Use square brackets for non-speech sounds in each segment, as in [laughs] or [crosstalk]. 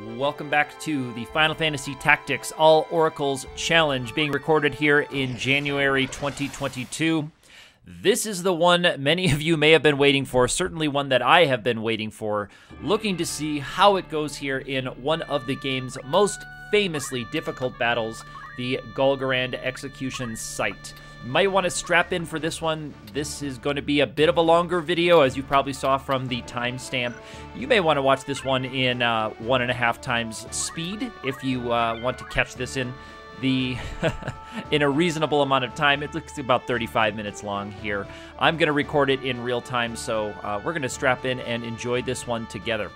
Welcome back to the Final Fantasy Tactics All Oracles Challenge being recorded here in January 2022. This is the one many of you may have been waiting for, certainly one that I have been waiting for, looking to see how it goes here in one of the game's most famously difficult battles, the Golgorand Execution Site. Might want to strap in for this one. This is going to be a bit of a longer video, as you probably saw from the timestamp. You may want to watch this one in uh, one and a half times speed if you uh, want to catch this in the [laughs] in a reasonable amount of time. It looks about 35 minutes long here. I'm going to record it in real time, so uh, we're going to strap in and enjoy this one together.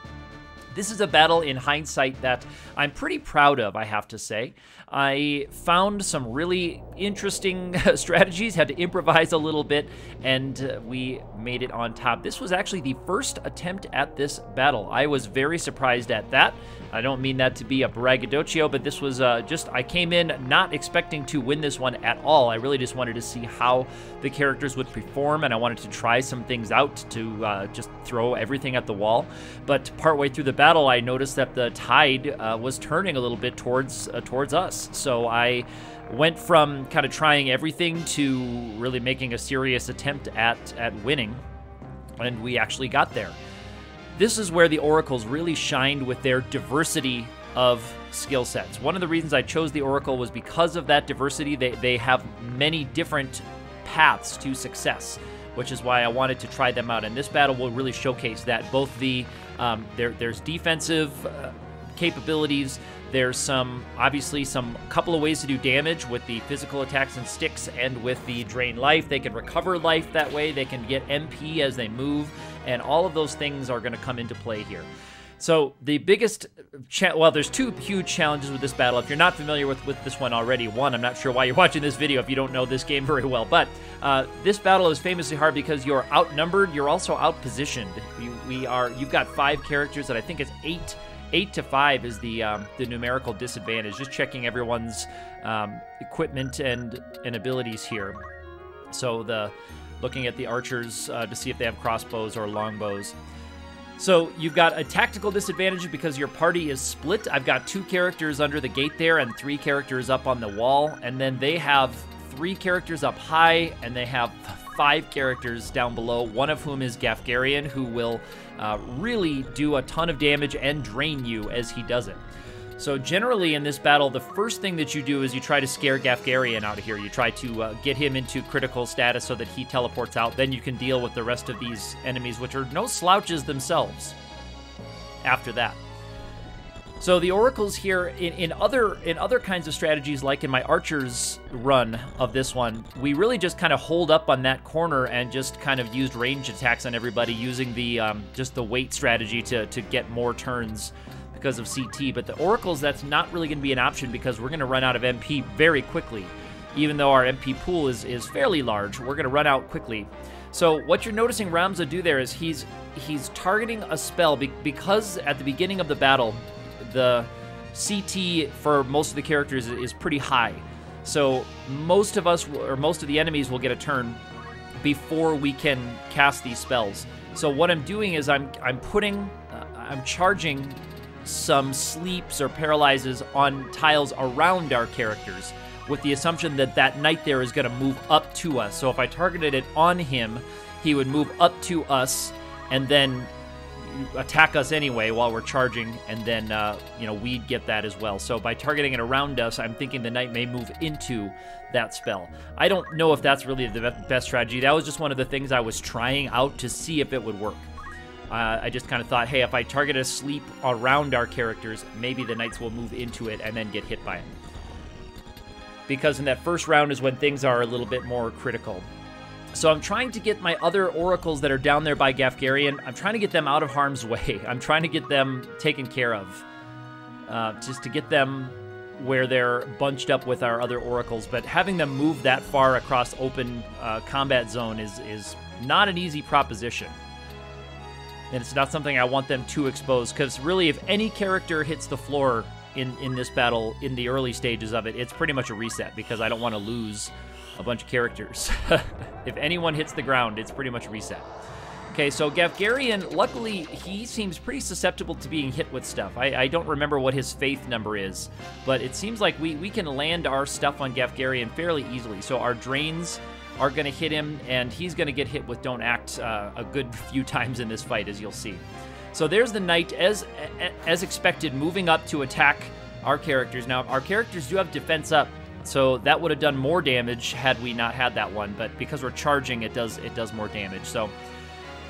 This is a battle in hindsight that I'm pretty proud of, I have to say. I found some really interesting [laughs] strategies, had to improvise a little bit, and uh, we made it on top. This was actually the first attempt at this battle. I was very surprised at that. I don't mean that to be a braggadocio, but this was uh, just, I came in not expecting to win this one at all. I really just wanted to see how the characters would perform, and I wanted to try some things out to uh, just throw everything at the wall. But partway through the battle, I noticed that the tide uh, was turning a little bit towards, uh, towards us. So I went from kind of trying everything to really making a serious attempt at, at winning, and we actually got there. This is where the Oracles really shined with their diversity of skill sets. One of the reasons I chose the Oracle was because of that diversity. They, they have many different paths to success, which is why I wanted to try them out. And this battle will really showcase that. Both the um, there, there's defensive uh, capabilities, there's some, obviously, some couple of ways to do damage with the physical attacks and sticks and with the drain life. They can recover life that way. They can get MP as they move, and all of those things are going to come into play here. So the biggest, well, there's two huge challenges with this battle. If you're not familiar with, with this one already, one, I'm not sure why you're [laughs] watching this video if you don't know this game very well, but uh, this battle is famously hard because you're outnumbered, you're also outpositioned. You, we are, you've got five characters that I think is eight Eight to five is the um, the numerical disadvantage. Just checking everyone's um, equipment and and abilities here. So the looking at the archers uh, to see if they have crossbows or longbows. So you've got a tactical disadvantage because your party is split. I've got two characters under the gate there and three characters up on the wall, and then they have three characters up high, and they have five characters down below, one of whom is Gafgarion, who will uh, really do a ton of damage and drain you as he does it. So generally in this battle, the first thing that you do is you try to scare Gafgarion out of here. You try to uh, get him into critical status so that he teleports out. Then you can deal with the rest of these enemies, which are no slouches themselves after that. So the oracles here in, in other in other kinds of strategies, like in my archers run of this one, we really just kind of hold up on that corner and just kind of used range attacks on everybody using the um, just the wait strategy to to get more turns because of CT. But the oracles, that's not really going to be an option because we're going to run out of MP very quickly. Even though our MP pool is is fairly large, we're going to run out quickly. So what you're noticing Ramza do there is he's he's targeting a spell be because at the beginning of the battle the CT for most of the characters is pretty high. So most of us, or most of the enemies, will get a turn before we can cast these spells. So what I'm doing is I'm I'm putting, uh, I'm charging some sleeps or paralyzes on tiles around our characters with the assumption that that knight there is going to move up to us. So if I targeted it on him, he would move up to us and then attack us anyway while we're charging, and then uh, you know we'd get that as well. So by targeting it around us, I'm thinking the knight may move into that spell. I don't know if that's really the best strategy. That was just one of the things I was trying out to see if it would work. Uh, I just kind of thought, hey, if I target a sleep around our characters, maybe the knights will move into it and then get hit by it. Because in that first round is when things are a little bit more critical. So I'm trying to get my other oracles that are down there by Gafgarion, I'm trying to get them out of harm's [laughs] way. I'm trying to get them taken care of. Uh, just to get them where they're bunched up with our other oracles. But having them move that far across open uh, combat zone is, is not an easy proposition. And it's not something I want them to expose, because really, if any character hits the floor in, in this battle in the early stages of it, it's pretty much a reset, because I don't want to lose a bunch of characters. [laughs] if anyone hits the ground, it's pretty much reset. Okay, so Gafgarion, luckily, he seems pretty susceptible to being hit with stuff. I, I, don't remember what his faith number is, but it seems like we, we can land our stuff on Gafgarion fairly easily. So our drains are going to hit him, and he's going to get hit with Don't Act uh, a good [laughs] few times in this fight, as you'll see. So there's the knight, as as expected, moving up to attack our characters. Now, our characters do have defense up, so that would have done more damage had we not had that one, but because we're charging, it does it does more damage. So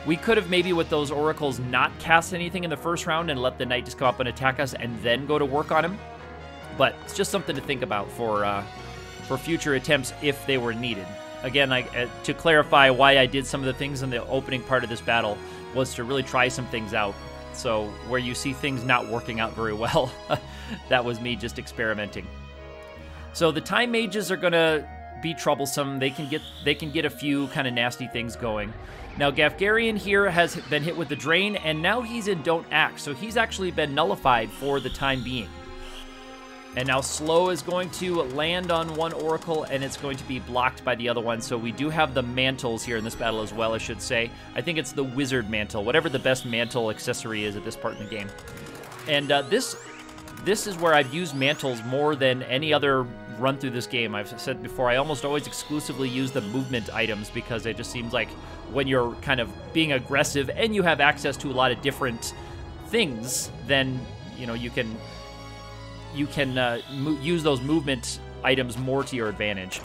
we could have maybe with those oracles not cast anything in the first round and let the knight just come up and attack us and then go to work on him. But it's just something to think about for uh, for future attempts if they were needed. Again, I, uh, to clarify why I did some of the things in the opening part of this battle was to really try some things out. So where you see things not working out very well, [laughs] that was me just experimenting. So the time mages are gonna be troublesome. They can get they can get a few kind of nasty things going. Now Gafgarion here has been hit with the drain, and now he's in Don't Act, so he's actually been nullified for the time being. And now Slow is going to land on one Oracle, and it's going to be blocked by the other one. So we do have the mantles here in this battle as well, I should say. I think it's the Wizard Mantle, whatever the best mantle accessory is at this part in the game. And uh, this this is where I've used mantles more than any other run through this game. I've said before, I almost always exclusively use the movement items because it just seems like when you're kind of being aggressive and you have access to a lot of different things, then, you know, you can you can uh, use those movement items more to your advantage.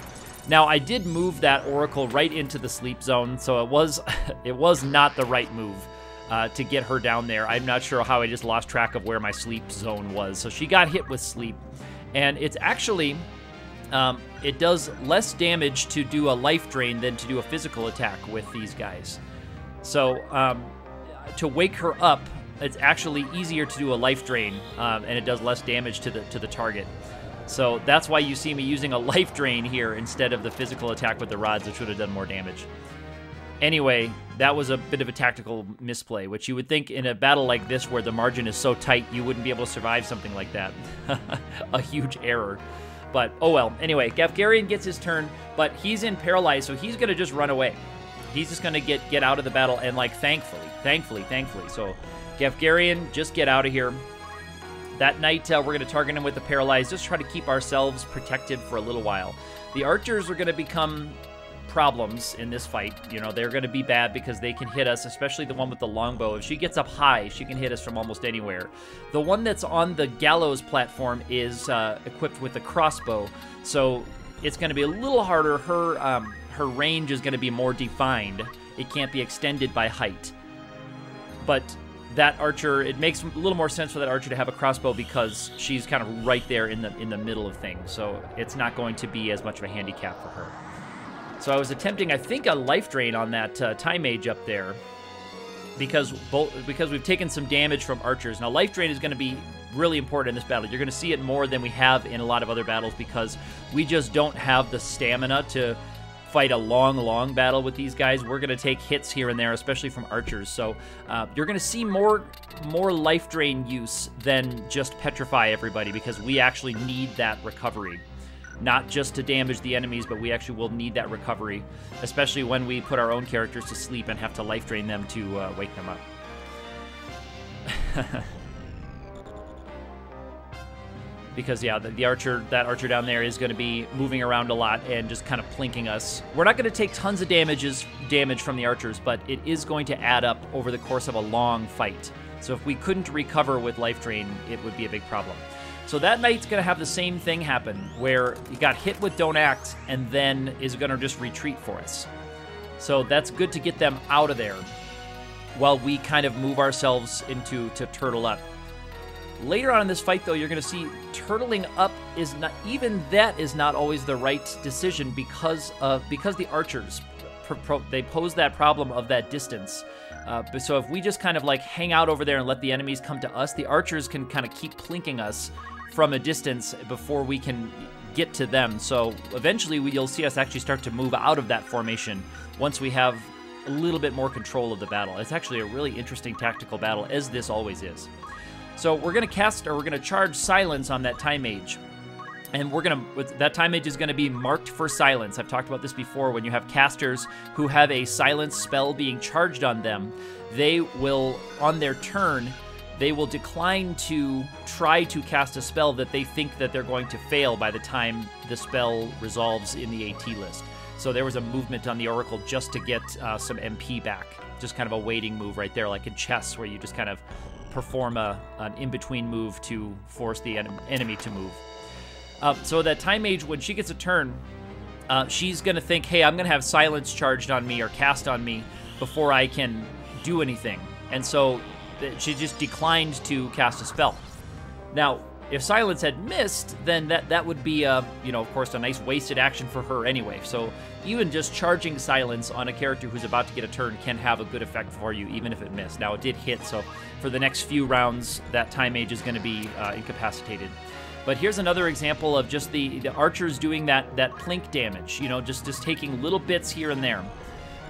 Now, I did move that Oracle right into the sleep zone, so it was [laughs] it was not the right move uh, to get her down there. I'm not sure how I just lost track of where my sleep zone was. So she got hit with sleep, and it's actually um, it does less damage to do a life drain than to do a physical attack with these guys. So um, to wake her up it's actually easier to do a life drain, um, and it does less damage to the to the target. So that's why you see me using a [laughs] life drain here instead of the physical attack with the rods, which would have done more damage. Anyway, that was a bit of a tactical misplay, which you would think in a battle like this where the margin is so tight, you wouldn't be able to survive something like that. [laughs] a huge error. But oh well. Anyway, Gafgarion gets his turn, but he's in paralyzed, so he's gonna just run away. He's just gonna get get out of the battle, and like thankfully, thankfully, thankfully. So Gafgarion, just get out of here. That knight, uh, we're to target him with the Paralyzed, just try to keep ourselves protected for a little while. The archers are to become problems in this fight. You know, they're going to be bad because they can hit us, especially the one with the longbow. If she gets up high, she can hit us from almost anywhere. The one that's on the gallows platform is uh, equipped with a crossbow, so it's going to be a little harder. Her um, her range is going to be more defined. It can't be extended by height. But that archer it makes a little more sense for that archer to have a crossbow because she's kind of right there in the in the middle of things so it's not going to be as much of a handicap for her so i was attempting i think a life drain on that uh, time mage up there because both because we've taken some damage from archers now life drain is going to be really important in this battle you're going to see it more than we have in a lot of other battles because we just don't have the stamina to fight a long, long battle with these guys. We're going to take hits here and there, especially from archers. So uh, you're going to see more more life drain use than just petrify everybody because we actually need that recovery. Not just to damage the enemies, but we actually will need that recovery, especially when we put our own characters to sleep and have to life drain them to uh, wake them up. [laughs] because yeah, the, the, archer, that archer down there is going to be moving around a lot and just kind of plinking us. We're not going to take tons of damages, damage from the archers, but it is going to add up over the course of a long fight. So if we couldn't recover with life drain, it would be a big problem. So that knight's going to have the same thing happen, where he got hit with Don't Act and then is going to just retreat for us. So that's good to get them out of there while we kind of move ourselves into to turtle up. Later on in this fight, though, you're going to see turtling up is not even that is not always the right decision because of because the archers they pose that problem of that distance. Uh, but so if we just kind of like hang out over there and let the enemies come to us, the archers can kind of keep plinking us from a distance before we can get to them. So eventually we, you'll see us actually start to move out of that formation once we have a little bit more control of the battle. It's actually a really interesting tactical battle, as this always is. So we're going to cast, or we're going to charge Silence on that Time Mage. and we're gonna that time mage is gonna be marked for silence. I've talked about this before. When you have casters who have a silence spell being charged on them, they will on their turn they will decline to try to cast a spell that they think that they're going to fail by the time the spell resolves in the AT list. So there was a movement on the Oracle just to get uh, some MP back, just kind of a waiting move right there, like in chess, where you just kind of perform a, an in-between move to force the en- enemy to move. Uh, so that Time Mage, when she gets a turn, uh, she's gonna think, "Hey, I'm gonna have silence charged on me or cast on me before I can do anything," and so she just declined to cast a spell. Now, if silence had missed, then that that would be a you know of course a nice wasted action for her anyway. So even just charging silence on a character who's about to get a turn can have a good effect for you, even if it missed. Now it did hit, so for the next few rounds, that time mage is going to be uh, incapacitated. But here's another example of just the, the archers doing that that plink damage. You know, just just taking little bits here and there.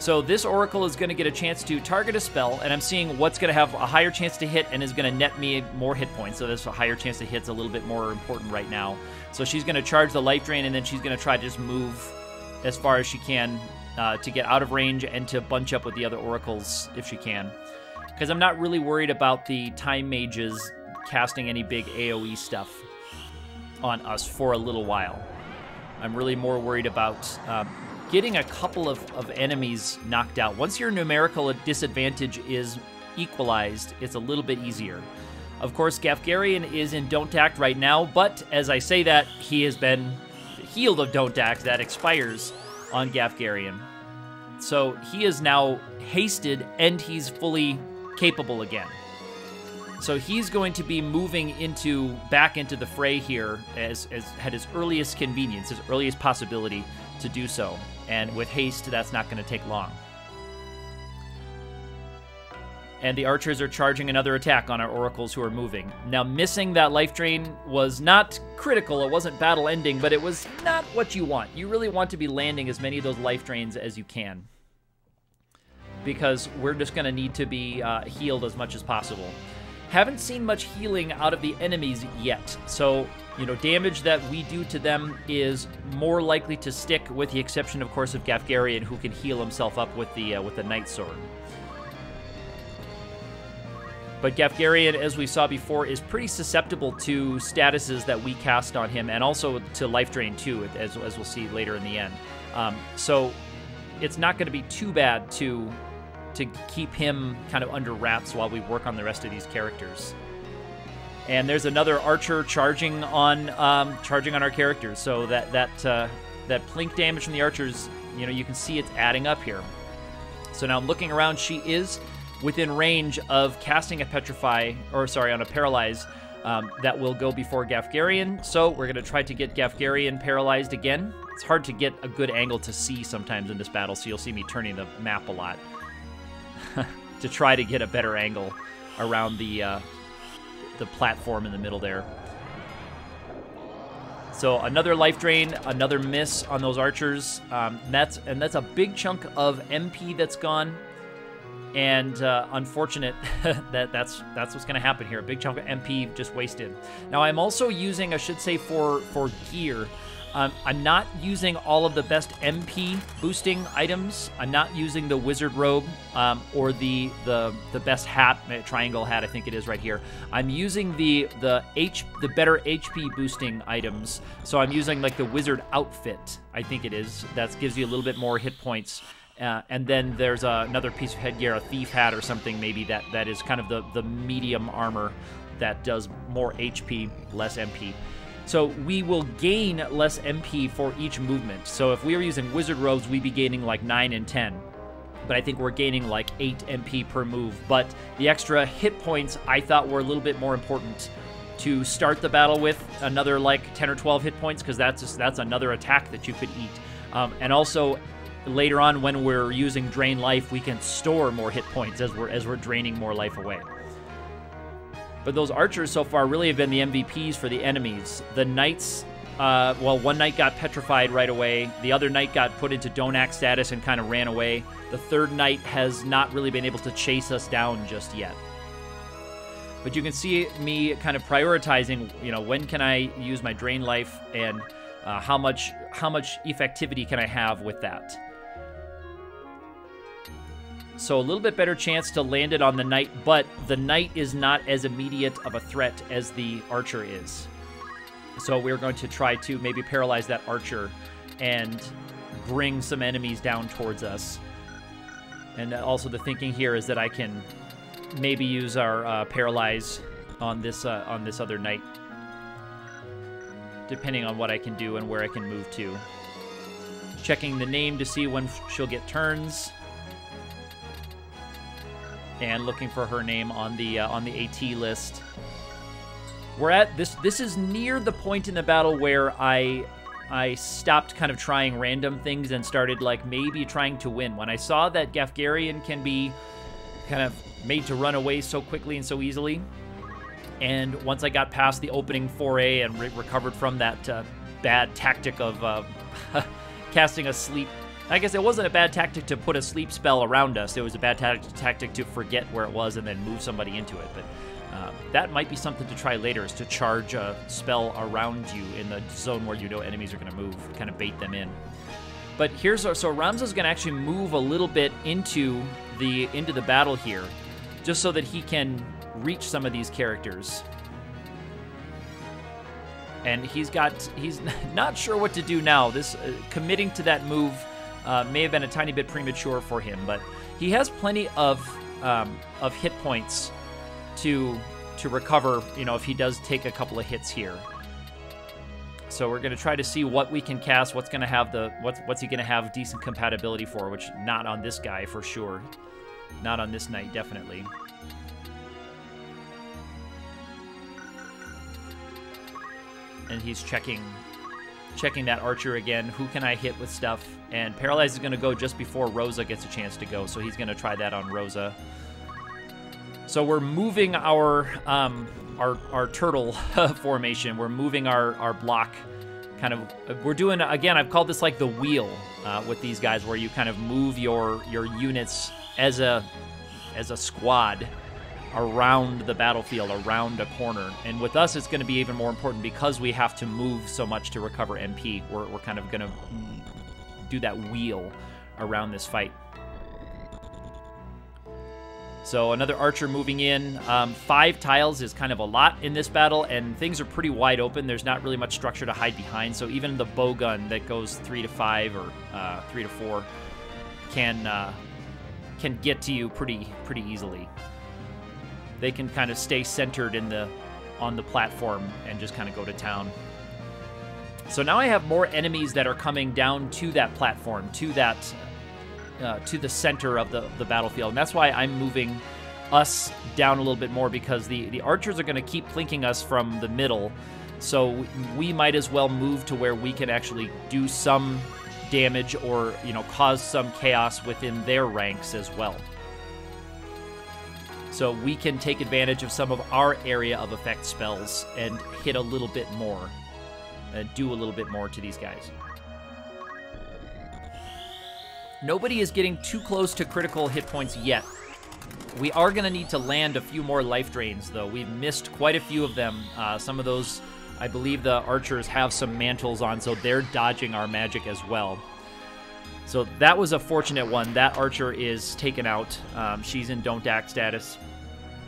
So this Oracle is going to get a chance to target a spell, and I'm seeing what's going to have a higher chance to hit and is going to net me more hit points. So this higher chance to hit's a little bit more important right now. So she's going to charge the life drain, and then she's going to try to just move as far as she can uh, to get out of range and to bunch up with the other Oracles if she can. Because I'm not really worried about the Time Mages casting any big AoE stuff on us for a little while. I'm really more worried about um, getting a couple of, of enemies knocked out. Once your numerical disadvantage is equalized, it's a little bit easier. Of course, Gafgarion is in Don't Act right now, but as I say that, he has been healed of Don't Act that expires on Gafgarion. So he is now hasted and he's fully capable again. So he's going to be moving into back into the fray here as, as at his earliest convenience, his earliest possibility to do so. And with haste, that's not going to take long. And the archers are charging another attack on our oracles who are moving. Now, missing that life drain was not critical. It wasn't battle ending, but it was not what you want. You really want to be landing as many of those life drains as you can. Because we're just going to need to be uh, healed as much as possible. Haven't seen much healing out of the enemies yet. So you know, damage that we do to them is more likely to stick, with the exception, of course, of Gafgarion, who can heal himself up with the uh, with the Night Sword. But Gafgarion, as we saw before, is pretty susceptible to statuses that we cast on him, and also to Life Drain too, as, as we'll see later in the end. Um, so it's not going to be too bad to to keep him kind of under wraps while we work on the rest of these characters. And there's another archer charging on um, charging on our characters. So that that uh, that plink damage from the archers, you know, you can see it's adding up here. So now I'm looking around. She is within range of casting a petrify, or sorry, on a paralyze um, that will go before Gafgarion. So we're going to try to get Gafgarion paralyzed again. It's hard to get a good angle to see sometimes in this battle, so you'll see me turning the map a lot to try to get a better angle around the uh, the platform in the middle there. So another life drain, another miss on those archers. Um, and that's and that's a big chunk of MP that's gone. And uh, unfortunate [laughs] that that's that's what's going to happen here. A big chunk of MP just wasted. Now I'm also using, I should say, for for gear. Um, I'm not using all of the best MP boosting items. I'm not using the wizard robe um, or the the the best hat, uh, triangle hat. I think it is right here. I'm using the the H the better HP boosting items. So I'm using like the wizard outfit. I think it is that gives you a little bit more hit points. Uh, and then there's uh, another piece of headgear, a thief hat or something maybe that that is kind of the the medium armor that does more HP, less MP. So we will gain less MP for each movement. So if we are using Wizard Robes, we'd be gaining like 9 and 10. But I think we're gaining like 8 MP per move. But the extra hit points I thought were a little bit more important to start the battle with another like 10 or 12 hit points because that's just, that's another attack that you could eat. Um, and also later on when we're using drain life, we can store more hit points as we're as we're draining more life away. But those archers so far really have been the MVPs for the enemies. The knights, uh, well, one knight got petrified right away. The other knight got put into don't act status and kind of ran away. The third knight has not really been able to chase us down just yet. But you can see me kind of prioritizing, you know, when can I use my drain life and uh, how much how much effectivity can I have with that. So a little bit better chance to land it on the knight, but the knight is not as immediate of a threat as the archer is. So we're going to try to maybe paralyze that archer and bring some enemies down towards us. And also the thinking here is that I can maybe use our uh, paralyze on this uh, on this other knight, depending on what I can do and where I can move to. Checking the name to see when she'll get turns, and looking for her name on the uh, on the AT list. We're at this. This is near the point in the battle where I I stopped kind of trying random things and started like maybe trying to win. When I saw that Gafgarion can be kind of made to run away so quickly and so easily, and once I got past the opening foray and re recovered from that uh, bad tactic of uh, [laughs] casting a sleep, I guess it wasn't a bad tactic to put a sleep spell around us. It was a bad ta tactic to forget where it was and then move somebody into it. But uh, that might be something to try later is to charge a spell around you in the zone where you know enemies are going to move, kind of bait them in. But here's our, so Ramza's going to actually move a little bit into the into the battle here, just so that he can reach some of these characters. And he's got he's [laughs] not sure what to do now. This uh, committing to that move uh, may have been a tiny bit premature for him, but he has plenty of um, of hit points to to recover, you know, if he does take a couple of hits here. So we're going to try to see what we can cast, what's going to have the what's what's he going to have decent compatibility for, which not on this guy for sure. Not on this knight definitely. And he's checking checking that archer again. Who can I hit with stuff? And Paralyze is going to go just before Rosa gets a chance to go, so he's going to try that on Rosa. So we're moving our um, our our turtle [laughs] formation. We're moving our our block. Kind of, we're doing again. I've called this like the wheel uh, with these guys, where you kind of move your your units as a as a squad around the battlefield, around a corner. And with us, it's going to be even more important because we have to move so much to recover MP. We're, we're kind of going to do that wheel around this fight. So another archer moving in. Um, five tiles is kind of a lot in this battle, and things are pretty wide open. There's not really much structure to hide behind, so even the bow gun that goes three to five or uh, three to four can uh, can get to you pretty pretty easily. They can kind of stay centered in the on the platform and just kind of go to town. So now I have more enemies that are coming down to that platform, to that uh, to the center of the, the battlefield. And that's why I'm moving us down a little bit more because the, the archers are going to keep flanking us from the middle. So we might as well move to where we can actually do some damage or, you know, cause some chaos within their ranks as well. So we can take advantage of some of our area of effect spells and hit a little bit more, and do a little bit more to these guys. Nobody is getting too close to critical hit points yet. We are going to need to land a few more life drains, though. We've missed quite a few of them. Uh, some of those, I believe the archers have some mantles on, so they're dodging our magic as well. So that was a fortunate one. That archer is taken out. Um, she's in don't act status.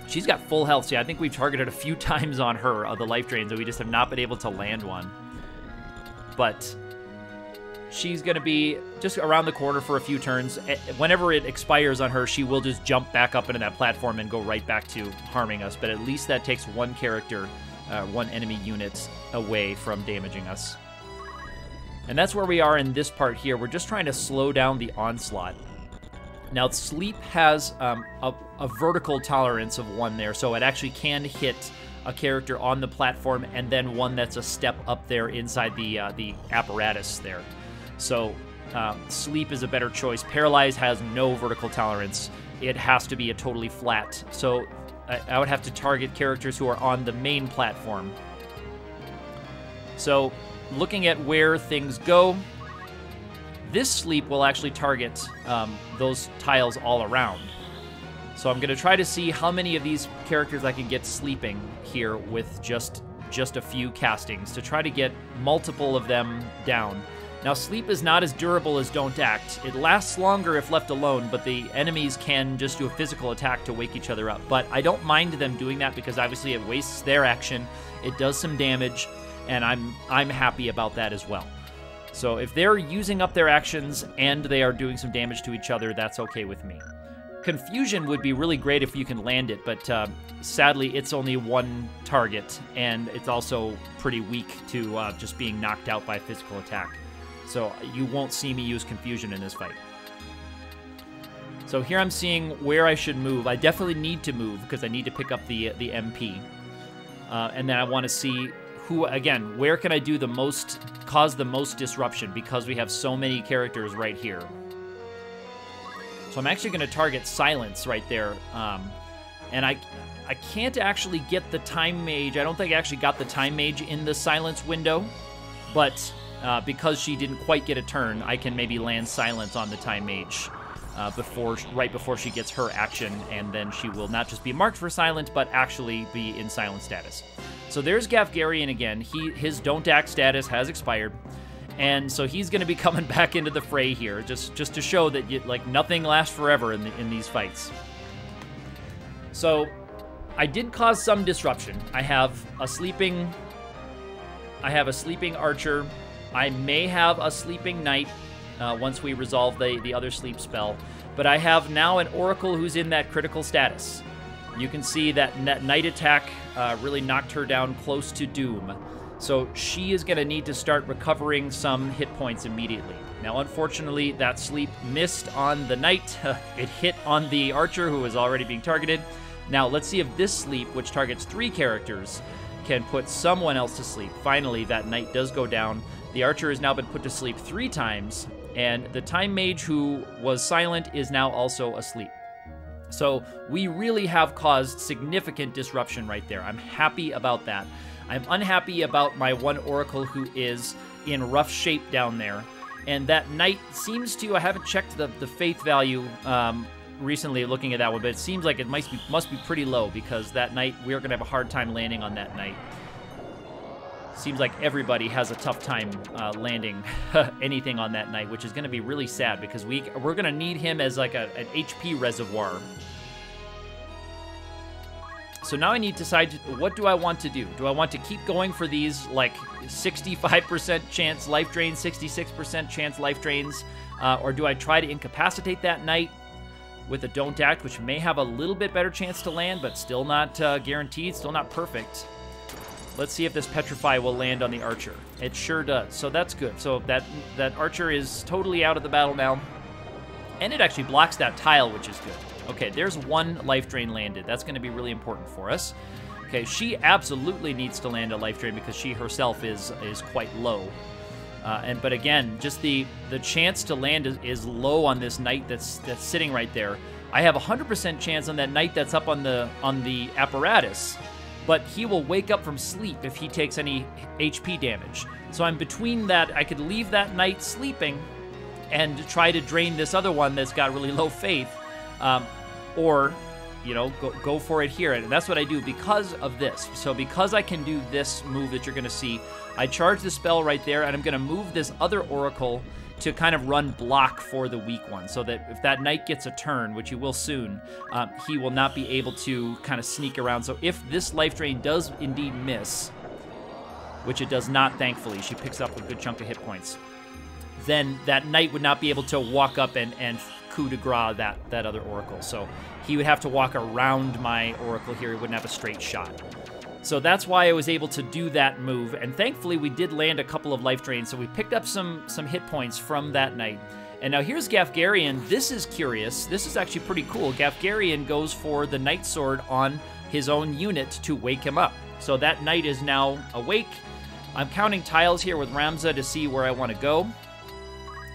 She's got full health. See, I think we've targeted a few [laughs] times on her, uh, the life drains, and we just have not been able to land one. But she's going to be just around the corner for a few turns. Whenever it expires on her, she will just jump back up into that platform and go right back to harming us. But at least that takes one character, uh, one enemy unit away from damaging us. And that's where we are in this part here. We're just trying to slow down the onslaught. Now, Sleep has um, a, a vertical tolerance of one there, so it actually can hit a character on the platform and then one that's a step up there inside the uh, the apparatus there. So um, sleep is a better choice. Paralyze has no vertical tolerance. It has to be a totally flat. So I, I would have to target characters who are on the main platform. So looking at where things go, this sleep will actually target um, those tiles all around. So I'm going to try to see how many of these characters I can get sleeping here with just just a few castings to try to get multiple of them down. Now, sleep is not as durable as Don't Act. It lasts longer if left alone, but the enemies can just do a physical attack to wake each other up. But I don't mind them doing that because obviously it wastes their action, it does some damage, and I'm I'm happy about that as well. So if they're using up their actions and they are doing some damage to each other, that's okay with me. Confusion would be really great if you can land it, but uh, sadly, it's only one target, and it's also pretty weak to uh, just being knocked out by physical attack. So you won't see me use Confusion in this fight. So here I'm seeing where I should move. I definitely need to move because I need to pick up the the MP, uh, and then I want to see who again where can I do the most cause the most disruption because we have so many characters right here. So I'm actually going to target Silence right there. Um, and I I can't actually get the Time Mage. I don't think I actually got the Time Mage in the Silence window. But uh, because she didn't quite get a turn, I can maybe land Silence on the Time Mage. Uh, before right before she gets her action, and then she will not just be marked for silent, but actually be in silent status. So there's Gafgarion again. He his don't act status has expired. And so he's going to be [laughs] coming back into the fray here, just just to show that you, like nothing lasts forever in the, in these fights. So I did cause some disruption. I have a sleeping I have a sleeping archer. I may have a sleeping knight uh, once we resolve the, the other sleep spell. But I have now an oracle who's in that critical status. You can see that knight attack uh, really knocked her down close to doom. So she is going to need to start recovering some hit points immediately. Now, unfortunately, that sleep missed on the knight. [laughs] it hit on the archer who was already being targeted. Now, let's see if this sleep, which targets three characters, can put someone else to sleep. Finally, that knight does go down. The archer has now been put to sleep three times, and the time mage who was silent is now also asleep. So we really have caused significant disruption right there. I'm happy about that. I'm unhappy about my one Oracle who is in rough shape down there. And that knight seems to, I haven't checked the, the faith value um, recently looking at that one, but it seems like it might be, must be pretty low because that knight, we're going to have a hard time landing on that knight. Seems like everybody has a tough time uh, landing [laughs] anything on that knight, which is going to be really sad because we, we're going to need him as like a, an HP reservoir so now I need to decide what do I want to do? Do I want to keep going for these like 65% chance life drains, 66% chance life drains, uh, or do I try to incapacitate that knight with a don't act, which may have a little bit better chance to land, but still not uh, guaranteed, still not perfect. Let's see if this petrify will land on the archer. It sure does. So that's good. So that that archer is totally out of the battle now, and it actually blocks that tile, which is good. Okay, there's one life drain landed. That's going to be really important for us. Okay, she absolutely needs to land a life drain because she herself is is quite low. Uh, and but again, just the the chance to land is, is low on this knight that's that's sitting right there. I have a 100% chance on that knight that's up on the on the apparatus, but he will wake up from sleep if he takes any HP damage. So I'm between that. I could leave that knight sleeping and try to drain this other one that's got really low faith um, or, you know, go, go for it here. And that's what I do because of this. So because I can do this move that you're going to see, I charge the spell right there, and I'm going to move this other Oracle to kind of run block for the weak one so that if that knight gets a turn, which he will soon, um, he will not be able to kind of sneak around. So if this life drain does indeed miss, which it does not, thankfully, she picks up a good chunk of hit points, then that knight would not be able to walk up and, and coup de grace that, that other Oracle. So he would have to walk around my Oracle here. He wouldn't have a straight shot. So that's why I was able to do that move. And thankfully, we did land a couple of life drains. So we picked up some, some hit points from that knight. And now here's Gafgarion. This is curious. This is actually pretty cool. Gafgarion goes for the Night Sword on his own unit to wake him up. So that knight is now awake. I'm counting tiles here with Ramza to see where I want to go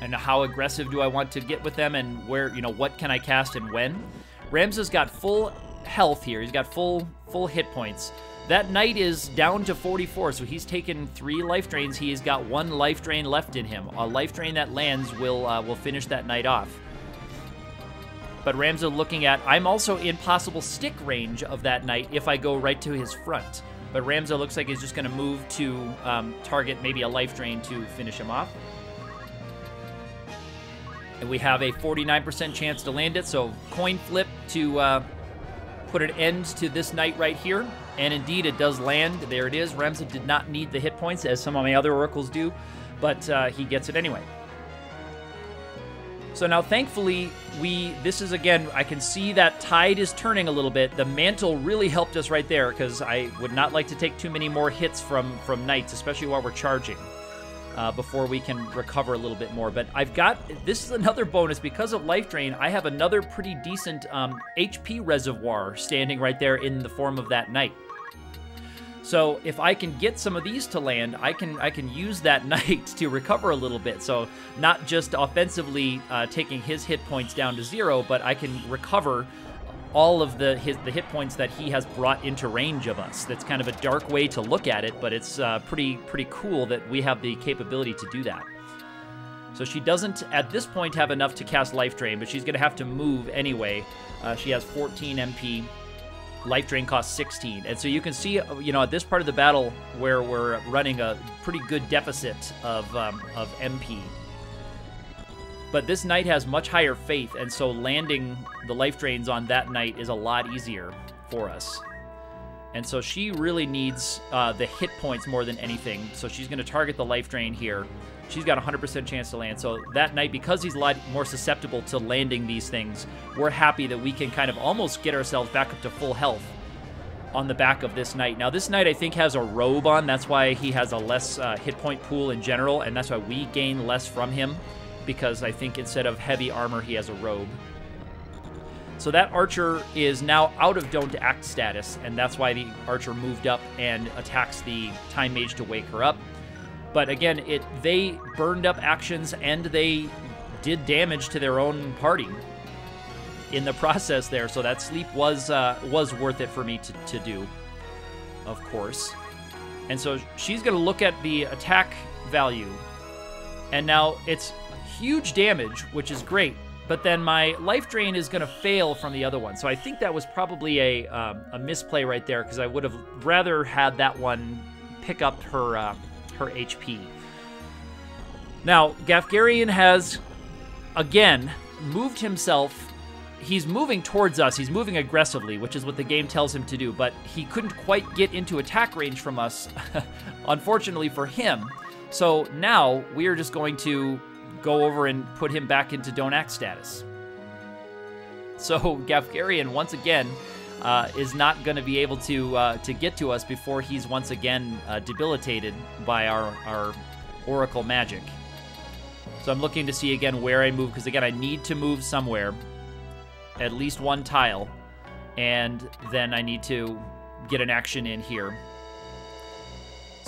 and how aggressive do I want to get with them and where, you know, what can I cast and when. Ramza's got full health here. He's got full full hit points. That knight is down to 44, so he's taken three life drains. He has got one life drain left in him. A life drain that lands will uh, will finish that knight off. but Ramza looking at, I'm also in possible stick range of that knight if I go right to his front. But Ramza looks like he's just going to move to um, target maybe a life drain to finish him off. And we have a 49% chance to land it, so coin flip to uh, put an end to this knight right here. And indeed, it does land. There it is. Ramza did not need the hit points, as some of my other oracles do, but uh, he gets it anyway. So now, thankfully, we this is again. I can see that tide is turning a little bit. The mantle really helped us right there because I would not like to take too many more hits from from knights, especially while we're charging. Uh, before we can recover a little bit more. But I've got this is another bonus because of life drain. I have another pretty decent um, HP reservoir standing right there in the form of that knight. So if I can get some of these to land, I can I can use that [laughs] knight to recover a little bit. So not just offensively uh, taking his hit points down to zero, but I can recover all of the his, the hit points that he has brought into range of us. That's kind of a dark way to look at it, but it's uh, pretty pretty cool that we have the capability to do that. So she doesn't at this point have enough to cast Life Drain, but she's going to have to move anyway. Uh, she has 14 MP. Life Drain costs 16. And so you can see, you know, at this part of the battle where we're running a pretty good deficit of, um, of MP. But this knight has much higher faith, and so landing the life drains on that knight is a lot easier for us. And so she really needs uh, the hit points more than anything. So she's going to target the life drain here. She's got 100% chance to land. So that knight, because he's a lot more susceptible to landing these things, we're happy that we can kind of almost get ourselves back up to full health on the back of this knight. Now, this knight, I think, has a robe on. That's why he has a less uh, hit point pool in general, and that's why we gain less from him, because I think instead of heavy armor, he has a robe. So that archer is now out of don't act status, and that's why the archer moved up and attacks the time mage to wake her up. But again, it they burned up actions and they did damage to their own party in the [laughs] process there. So that sleep was uh, was worth it for me to, to do, of course. And so she's going to look at the attack value, and now it's huge damage, which is great. But then my life drain is going to fail from the other one. So I think that was probably a, um, a misplay right there because I would have rather had that one pick up her, uh, her HP. Now, Gafgarion has, again, moved himself. He's moving towards us. He's moving aggressively, which is what the game tells him to do, but he couldn't quite get into attack range from us, [laughs] unfortunately for him. So now we are just going to go over and put him back into don't act status. So Gafgarion once again uh, is not going to be able to uh, to get to us before he's once again uh, debilitated by our our oracle magic. So I'm looking to see again where I move because again I need to move somewhere, at least one tile, and then I need to get an action in here.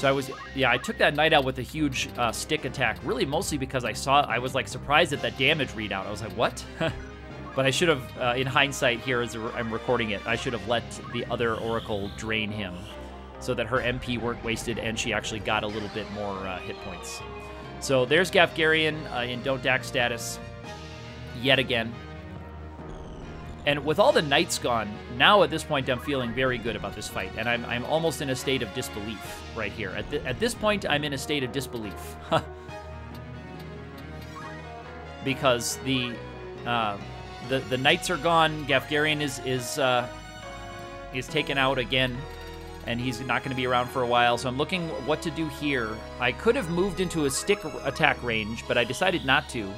So I was, yeah, I took that knight out with a huge uh, stick attack, really mostly because I saw, I was like surprised at that damage readout. I was like, what? [laughs] but I should have, uh, in hindsight here as I'm recording it, I should have let the other Oracle drain him so that her MP weren't wasted and she actually got a little bit more uh, hit points. So there's Gafgarion uh, in Don't Act status yet again. And with all the knights gone, now at this point I'm feeling very good about this fight, and I'm, I'm almost in a state of disbelief right here. At, th at this point, I'm in a state of disbelief. [laughs] because the, uh, the the knights are gone, Gafgarion is, is, uh, is taken out again, and he's not going to be around for a while, so I'm looking what to do here. I could have moved into a stick attack range, but I decided not to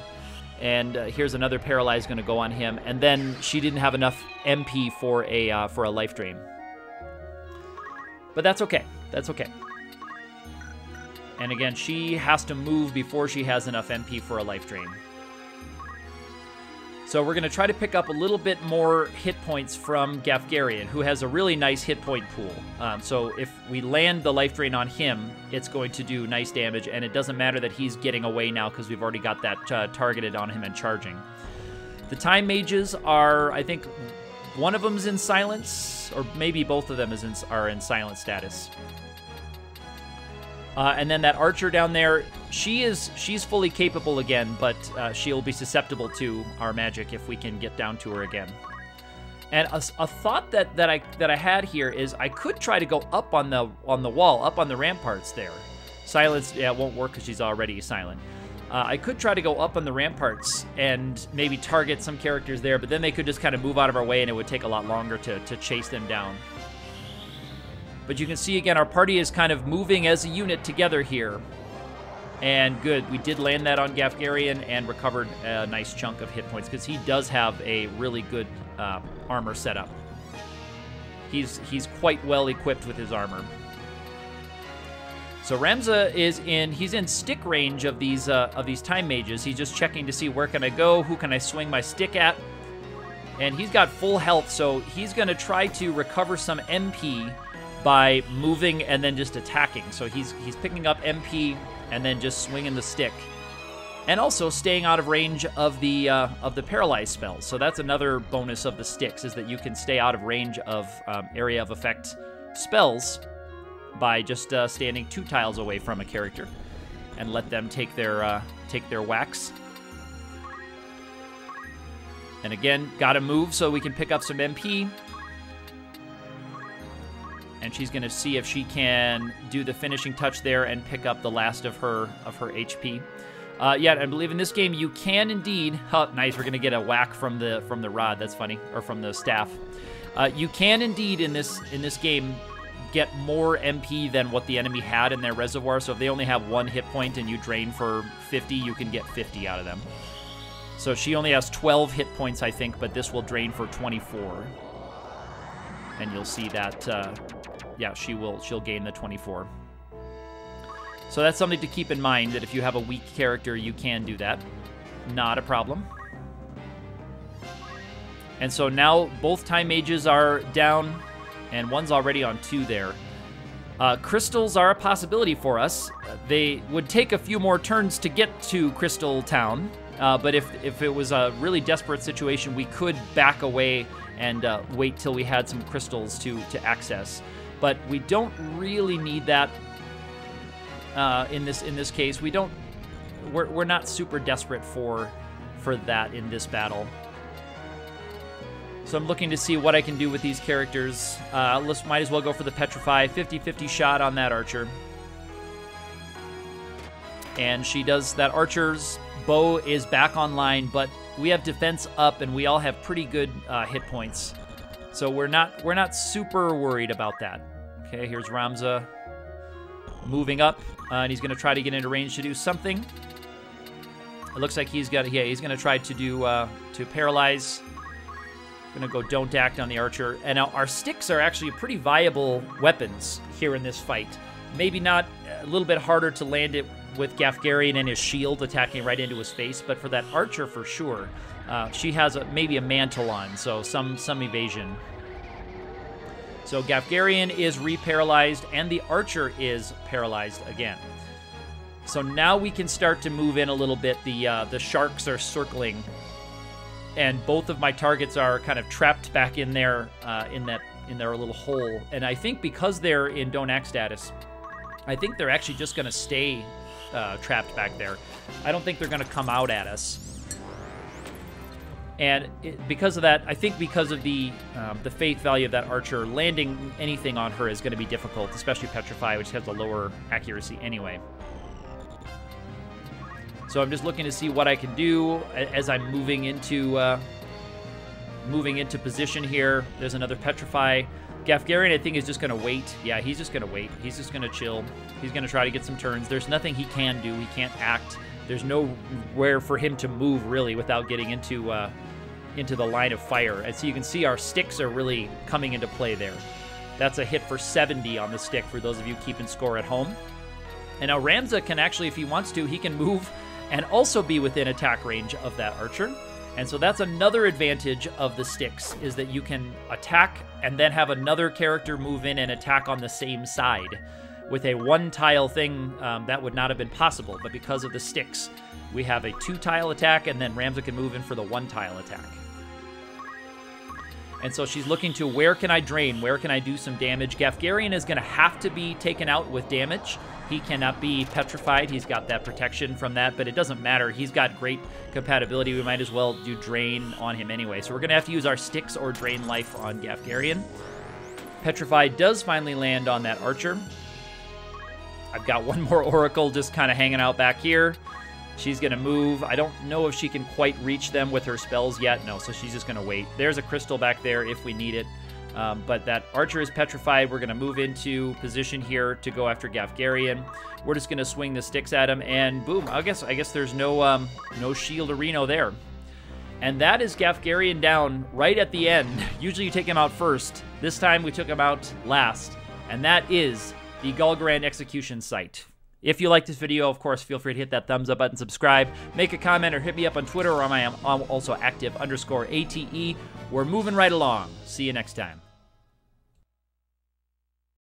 and uh, here's another paralyze going to go on him. And then she didn't have enough MP for a uh, for a life drain. But that's okay. That's okay. And again, she has to move before she has enough MP for a life drain. So we're going to try to pick up a little bit more hit points from Gafgarion, who has a really nice hit point pool. Um, so if we land the life drain on him, it's going to do nice damage, and it doesn't matter that he's getting away now because we've already got that uh, targeted on him and charging. The time mages are, I think, one of them's in silence, or maybe both of them is in, are in silent status. Uh, and then that archer down there, she is she's fully capable again, but uh, she'll be susceptible to our magic if we can get down to her again. And a, a, thought that, that I that I had here is I could try to go up on the on the wall, up on the ramparts there. Silence, yeah, it won't work because she's already silent. Uh, I could try to go up on the ramparts and maybe target some characters there, but then they could just kind of move out of our way and it would take a lot longer to, to chase them down. But you can see again, our party is kind of moving as a unit together here. And good, we did land that on Gafgarion and recovered a nice chunk of hit points because he does have a really good uh, armor setup. He's he's quite well equipped with his armor. So Ramza is in he's in stick range of these uh, of these time mages. He's just checking to see where can I go, who can I swing my stick at, and he's got full health, so he's going to try to recover some MP by moving and then just attacking. So he's he's picking up MP and then just swinging the stick. And also staying out of range of the uh, of the paralyzed spells. So that's another bonus of the sticks is that you can stay out of range of um, area of effect spells by just uh, standing two tiles away from a character and let them take their uh, take their whacks. And again, gotta move so we can pick up some MP. And she's gonna see if she can do the finishing touch there and pick up the last of her of her HP. Uh, yeah, I believe in this game you can indeed. Oh, nice. We're gonna get a whack from the from the rod. That's funny, or from the staff. Uh, you can indeed in this in this game get more MP than what the enemy had in their reservoir. So if they only have one hit point and you drain for 50, you can get 50 out of them. So she only has 12 hit points, I think, but this will drain for 24. And you'll see that, uh, yeah, she will. She'll gain the 24. So that's something to keep in mind, that if you have a weak character, you can do that. Not a problem. And so now both time mages are down, and one's already on two there. Uh, crystals are a possibility for us. They would take a few more turns to get to Crystal Town, uh, but if, if it was a really desperate situation, we could back away and uh, wait till we had some crystals to, to access. But we don't really need that uh, in this in this case. We don't we're, we're not super desperate for for that in this battle. So I'm looking to see what I can do with these characters. Uh, let's might as well go for the Petrify 50-50 shot on that archer. And she does that archer's bow is back online, but we have defense up and we all have pretty good uh, hit points. So we're not we're not super worried about that. Okay, here's Ramza moving up, uh, and he's going to try to get into range to do something. It looks like he's got yeah he's going to try to do uh, to paralyze. Going to go don't act on the archer, and now our sticks are actually pretty viable weapons here in this fight. Maybe not a little bit harder to land it with Gafgarion and his shield attacking right into his face, but for that archer for sure, uh, she has a, maybe a mantle on, so some some evasion. So Gafgarion is reparalyzed, and the archer is paralyzed again. So now we can start to move in a little bit. The uh, the sharks are circling, and both of my targets are kind of trapped back in there uh, in that in their little hole. And I think because they're in don't act status, I think they're actually just going to stay uh, trapped back there. I don't think they're going to come out at us. And it, because of that, I think because of the um, the faith value of that archer, landing anything on her is going to be difficult, especially Petrify, which has a lower accuracy anyway. So I'm just looking to see what I can do as I'm moving into uh, moving into position here. There's another Petrify. Gafgarion, I think, is just going to wait. Yeah, he's just going to wait. He's just going to chill. He's going to try to get some turns. There's nothing he can do. He can't act. There's nowhere for him to move, really, without getting into uh, into the line of fire. And so you can see our sticks are really coming into play there. That's a hit for 70 on the stick for those of you keeping score at home. And now Ramza can actually, if he wants to, he can move and also be within attack range of that archer. And so that's another advantage of the sticks is that you can attack and then have another character move in and attack on the same side. With a one tile thing, um, that would not have been possible, but because of the sticks, we have a two tile attack and then Ramza can move in for the one tile attack. And so she's looking to where can I drain? Where can I do some damage? Gafgarion is going to have to be taken out with damage. He cannot be petrified. He's got that protection from that, but it doesn't matter. He's got great compatibility. We might as well do Drain on him anyway. So we're going to have to use our Sticks or Drain Life on Gafgarion. Petrified does finally land on that Archer. I've got one more [laughs] Oracle just kind of hanging out back here. She's going to move. I don't know if she can quite reach them with her spells yet. No, so she's just going to wait. There's a crystal back there if we need it. Um, but that archer is petrified. We're going to move into position here to go after Gafgarion. We're just going to swing the sticks at him, and boom! I guess I guess there's no um, no shield Reno there. And that is Gafgarion down right at the end. [laughs] Usually you take him out first. This time we took him out last. And that is the Golgorand execution site. If you like this video, of course, feel free to hit that thumbs up button, subscribe, make a comment, or hit me up on Twitter, where I am also active underscore ATE. We're moving right along. See you next time.